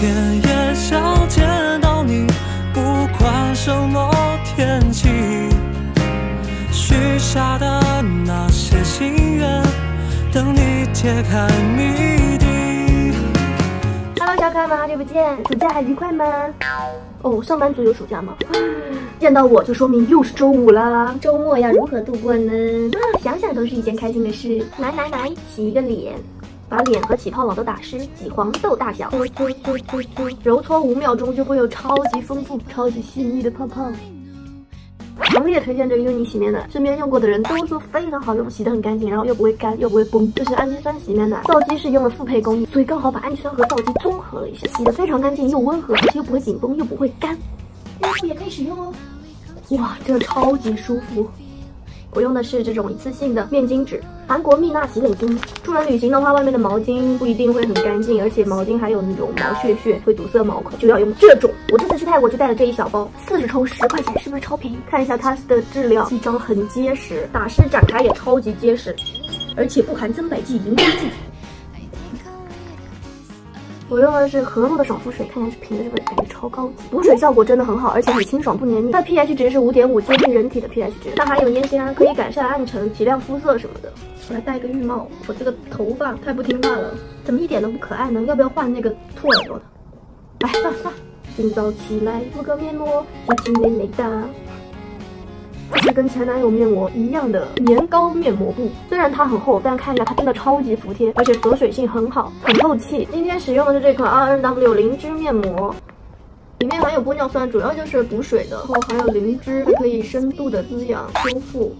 天也想见到你，不管什么天气。许下的那些心愿，等你揭开谜底。Hello，小可爱们，好久不见，暑假还愉快吗？哦，上班族有暑假吗？见到我就说明又是周五啦。周末要如何度过呢？啊，想想都是一件开心的事。来来来，洗一个脸，把脸和起泡网都打湿，挤黄豆大小，搓搓搓搓搓，揉搓五秒钟就会有超级丰富、超级细腻的泡泡。强烈推荐这个优妮洗面奶，身边用过的人都说非常好用，洗得很干净，然后又不会干又不会崩。这是氨基酸洗面奶，皂基是用了复配工艺，所以刚好把氨基酸和皂基综合了一下，洗得非常干净又温和，而且又不会紧绷又不会干。孕妇也可以使用哦。哇，真的超级舒服。我用的是这种一次性的面巾纸，韩国蜜娜洗脸巾。出门旅行的话，外面的毛巾不一定会很干净，而且毛巾还有那种毛屑屑，会堵塞毛孔，就要用这种。我这次去泰国就带了这一小包，四十抽十块钱，是不是超便宜？看一下它的质量，一张很结实，打湿展开也超级结实，而且不含增白剂、荧光剂。我用的是和路的爽肤水，看下去瓶子这个感觉超高级，补水效果真的很好，而且很清爽不黏腻。它的 pH 值是五点五，接近人体的 pH 值。它还有烟酰胺，可以改善暗沉、提亮肤色什么的。我来戴个浴帽，我这个头发太不听话了，怎么一点都不可爱呢？要不要换那个兔耳朵的？哎，算了算了，今早起来敷个面膜，心情美美哒。这是跟前男友面膜一样的年糕面膜布，虽然它很厚，但看一下它真的超级服帖，而且锁水性很好，很透气。今天使用的是这款 R N W 灵芝面膜，里面含有玻尿酸，主要就是补水的，然后含有灵芝，它可以深度的滋养修复。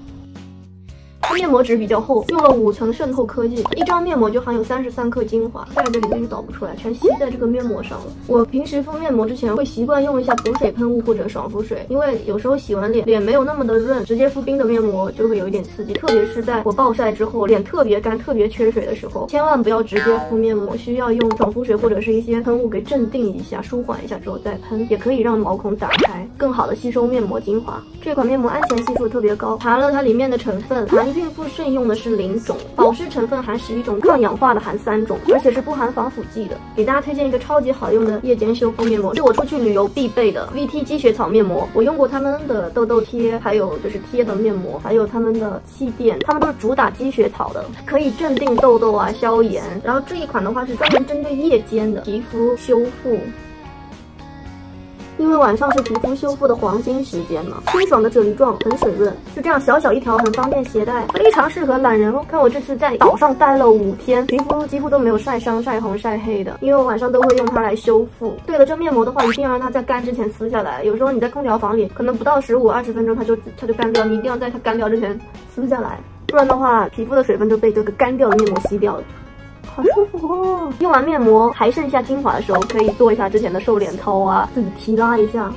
面膜纸比较厚，用了五层渗透科技，一张面膜就含有三十三克精华，在这里面就导不出来，全吸在这个面膜上了。我平时敷面膜之前会习惯用一下补水喷雾或者爽肤水，因为有时候洗完脸脸没有那么的润，直接敷冰的面膜就会有一点刺激，特别是在我暴晒之后，脸特别干、特别缺水的时候，千万不要直接敷面膜，需要用爽肤水或者是一些喷雾给镇定一下、舒缓一下之后再喷，也可以让毛孔打开，更好的吸收面膜精华。这款面膜安全系数特别高，查了它里面的成分，含孕妇慎用的是零种，保湿成分含十一种，抗氧化的含三种，而且是不含防腐剂的。给大家推荐一个超级好用的夜间修复面膜，是我出去旅游必备的 VT 积雪草面膜。我用过他们的痘痘贴，还有就是贴的面膜，还有他们的气垫，他们都是主打积雪草的，可以镇定痘痘啊，消炎。然后这一款的话是专门针对夜间的皮肤修复。因为晚上是皮肤修复的黄金时间嘛，清爽的啫喱状，很水润，就这样小小一条，很方便携带，非常适合懒人哦。看我这次在岛上待了五天，皮肤几乎都没有晒伤、晒红、晒黑的，因为我晚上都会用它来修复。对了，这面膜的话，一定要让它在干之前撕下来。有时候你在空调房里，可能不到十五二十分钟它就它就干掉，你一定要在它干掉之前撕下来，不然的话，皮肤的水分就被这个干掉的面膜吸掉了。好舒服哦！用完面膜还剩下精华的时候，可以做一下之前的瘦脸操啊，自己提拉一下。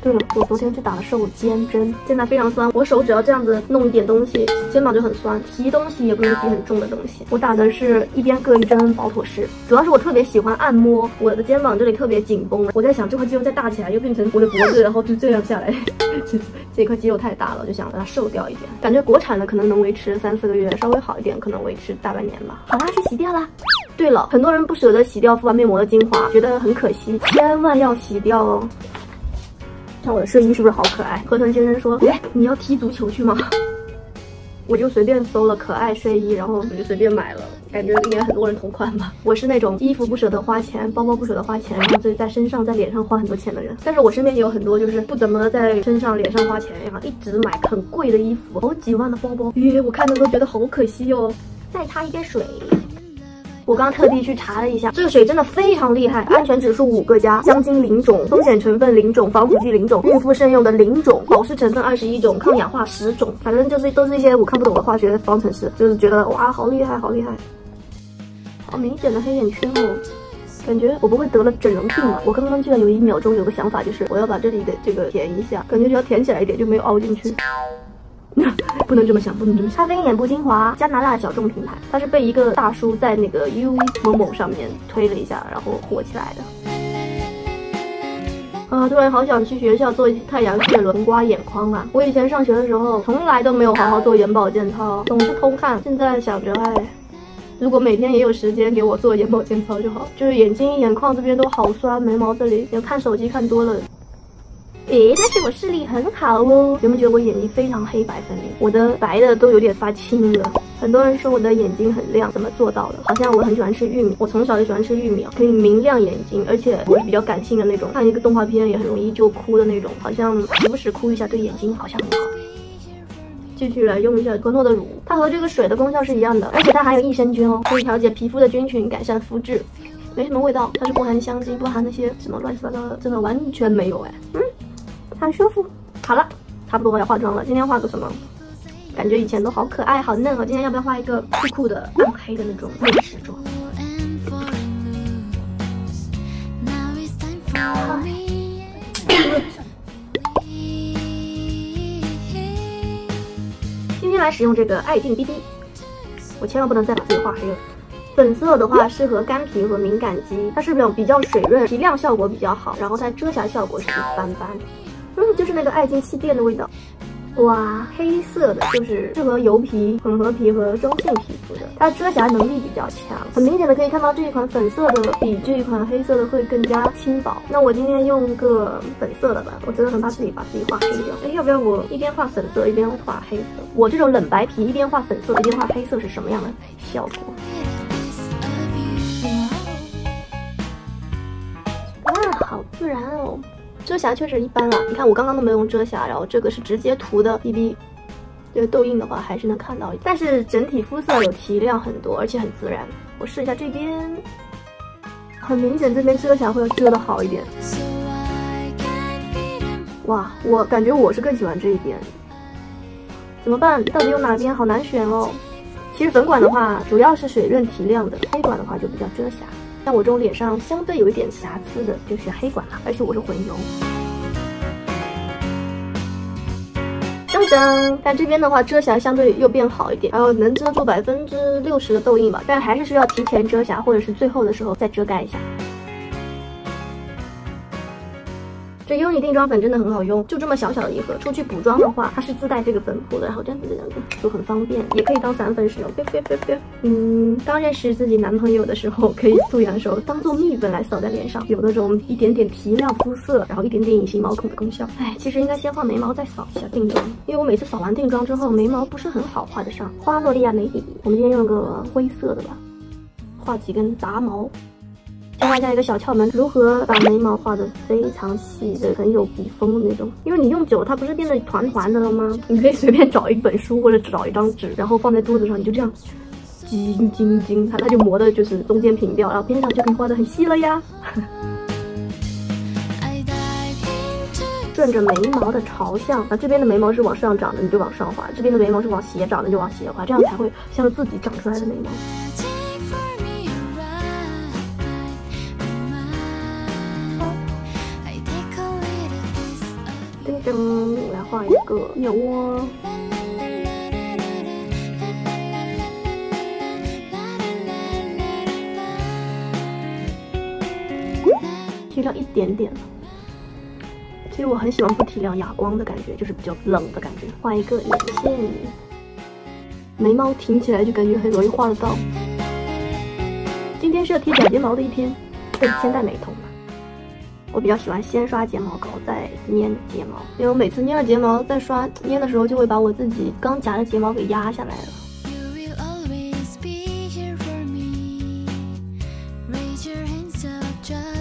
对了，我昨天去打了瘦肩针，现在非常酸，我手只要这样子弄一点东西，肩膀就很酸。提东西也不能提很重的东西。我打的是一边各一针保妥适，主要是我特别喜欢按摩我的肩膀这里特别紧绷，我在想这块肌肉再大起来，又变成我的脖子，然后就这样下来，这 这块肌肉太大了，就想把它瘦掉一点。感觉国产的可能能维持三四个月，稍微好一点可能维持大半年吧。好啦，去洗掉啦。对了，很多人不舍得洗掉敷完面膜的精华，觉得很可惜，千万要洗掉哦。看我的睡衣是不是好可爱？河豚先生说：“哎，你要踢足球去吗？” 我就随便搜了可爱睡衣，然后我就随便买了，感觉应该很多人同款吧。我是那种衣服不舍得花钱，包包不舍得花钱，然后就在身上、在脸上花很多钱的人。但是我身边也有很多就是不怎么在身上、脸上花钱，然后一直买很贵的衣服，好几万的包包，耶，我看着都觉得好可惜哦。再擦一点水。我刚刚特地去查了一下，这个水真的非常厉害，安全指数五个加，香精零种，风险成分零种，防腐剂零种，孕妇慎用的零种，保湿成分二十一种，抗氧化十种，反正就是都是一些我看不懂的化学方程式，就是觉得哇，好厉害，好厉害，好明显的黑眼圈哦。感觉我不会得了整容病吧？我刚刚居然有一秒钟有个想法，就是我要把这里的这个填一下，感觉只要填起来一点就没有凹进去。不能这么想，不能这么想。咖啡眼部精华，加拿大小众品牌，它是被一个大叔在那个 U 某某上面推了一下，然后火起来的。啊，突然好想去学校做太阳穴轮刮眼眶啊！我以前上学的时候，从来都没有好好做眼保健操，总是偷看。现在想着，哎，如果每天也有时间给我做眼保健操就好。就是眼睛、眼眶这边都好酸，眉毛这里，有看手机看多了。诶，但是我视力很好哦。有没有觉得我眼睛非常黑白分明？我的白的都有点发青了。很多人说我的眼睛很亮，怎么做到的？好像我很喜欢吃玉米，我从小就喜欢吃玉米，可以明亮眼睛，而且我是比较感性的那种，看一个动画片也很容易就哭的那种，好像时不时哭一下对眼睛好像很好。继续来用一下格诺的乳，它和这个水的功效是一样的，而且它含有益生菌哦，可以调节皮肤的菌群，改善肤质，没什么味道，它是不含香精，不含那些什么乱七八糟的，真的完全没有哎，嗯。很舒服。好了，差不多要化妆了。今天画个什么？感觉以前都好可爱、好嫩哦。今天要不要画一个酷酷的暗黑的那种美食妆？今天来使用这个爱镜 BB，我千万不能再把自己画黑了。粉色的话适合干皮和敏感肌，它是那种比较水润，提亮效果比较好，然后它遮瑕效果是一般般。是那个爱镜气垫的味道，哇，黑色的就是适合油皮、混合皮和中性皮肤的，它遮瑕能力比较强。很明显的可以看到这一款粉色的比这一款黑色的会更加轻薄。那我今天用个粉色的吧，我真的很怕自己把自己画黑掉。哎，要不要我一边画粉色一边画黑色？我这种冷白皮一边画粉色一边画黑色是什么样的效果？哇，好自然哦。遮瑕确实一般了，你看我刚刚都没有用遮瑕，然后这个是直接涂的 BB，这个痘印的话还是能看到，但是整体肤色有提亮很多，而且很自然。我试一下这边，很明显这边遮瑕会遮的好一点。哇，我感觉我是更喜欢这一边，怎么办？到底用哪边？好难选哦。其实粉管的话主要是水润提亮的，黑管的话就比较遮瑕。像我这种脸上相对有一点瑕疵的，就选黑管了，而且我是混油。噔噔，但这边的话遮瑕相对又变好一点，然后能遮住百分之六十的痘印吧，但还是需要提前遮瑕，或者是最后的时候再遮盖一下。这优妮定妆粉真的很好用，就这么小小的一盒，出去补妆的话，它是自带这个粉扑的，然后这样子这样子就很方便，也可以当散粉使用。嗯，刚认识自己男朋友的时候，可以素颜的时候当做蜜粉来扫在脸上，有那种一点点提亮肤色，然后一点点隐形毛孔的功效。哎，其实应该先画眉毛再扫一下定妆，因为我每次扫完定妆之后，眉毛不是很好画得上。花洛莉亚眉笔，我们今天用个灰色的吧，画几根杂毛。教大家一个小窍门，如何把眉毛画的非常细的，很有笔锋的那种。因为你用久，它不是变得团团的了吗？你可以随便找一本书或者找一张纸，然后放在桌子上，你就这样，金金金，它它就磨的就是中间平掉，然后边上就可以画的很细了呀。顺着眉毛的朝向，那这边的眉毛是往上长的，你就往上画；这边的眉毛是往斜长的，就往斜画，这样才会像自己长出来的眉毛。嗯，来画一个眼窝，提亮一点点。其实我很喜欢不提亮哑光的感觉，就是比较冷的感觉。画一个眼线，眉毛挺起来就感觉很容易画得到。今天是要贴假睫毛的一天，以先戴美瞳。我比较喜欢先刷睫毛膏，再粘睫毛，因为我每次粘了睫毛再刷粘的时候，就会把我自己刚夹的睫毛给压下来了。Raise your hands up just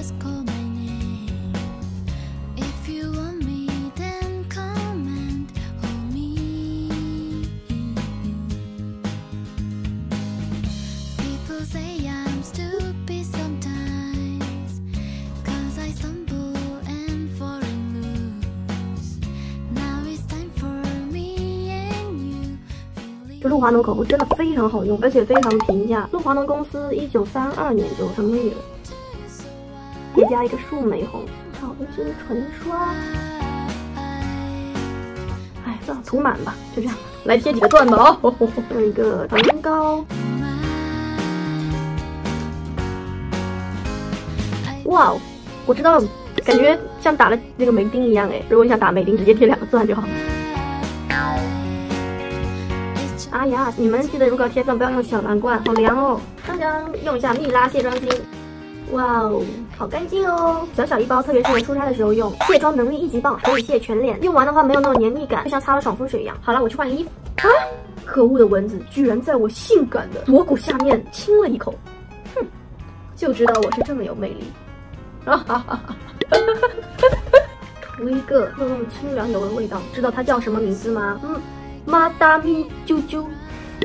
露华浓口红真的非常好用，而且非常平价。露华浓公司一九三二年就成立了。叠加一个树莓红，炒一支唇刷。哎，算了，涂满吧，就这样。来贴几个钻吧，哦，用一个唇膏。哇哦，我知道了，感觉像打了那个眉钉一样哎。如果你想打眉钉，直接贴两个钻就好。你们记得如果要贴钻不要用小蓝罐，好凉哦。刚刚用一下蜜拉卸妆巾，哇哦，好干净哦，小小一包，特别适合出差的时候用。卸妆能力一级棒，可以卸全脸，用完的话没有那种黏腻感，就像擦了爽肤水一样。好了，我去换衣服啊！可恶的蚊子居然在我性感的锁骨下面亲了一口，哼，就知道我是这么有魅力。啊哈哈哈！涂一个那种清凉油的味道，知道它叫什么名字吗？嗯，妈达咪啾啾，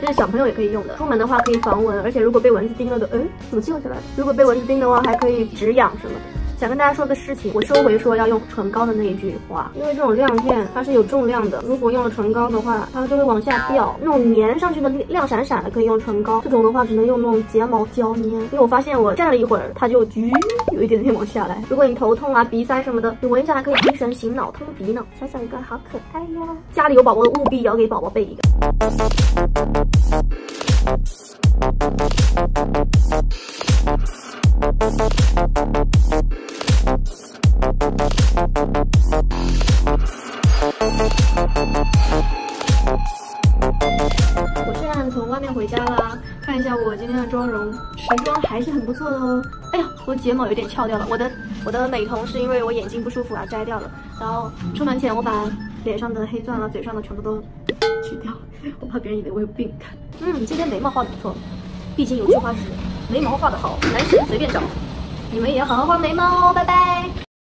这是小朋友也可以用的。出门的话可以防蚊，而且如果被蚊子叮了的，哎，怎么掉下来？如果被蚊子叮的话，还可以止痒什么的。想跟大家说个事情，我收回说要用唇膏的那一句话，因为这种亮片它是有重量的，如果用了唇膏的话，它就会往下掉。那种粘上去的亮闪闪的可以用唇膏，这种的话只能用那种睫毛胶粘。因为我发现我站了一会儿，它就橘有一点点往下来。如果你头痛啊、鼻塞什么的，你闻一下还可以提神醒脑、通鼻呢。小小一个好可爱呀！家里有宝宝的务必要给宝宝备一个。我现在从外面回家啦，看一下我今天的妆容，时装还是很不错的哦。哎呀，我睫毛有点翘掉了，我的我的美瞳是因为我眼睛不舒服而摘掉了。然后出门前我把脸上的黑钻啊、嘴上的全部都去掉，我怕别人以为我有病。嗯，今天眉毛画的不错，毕竟有句话是眉毛画的好，男神随便找。你们也要好好画眉毛哦，拜拜。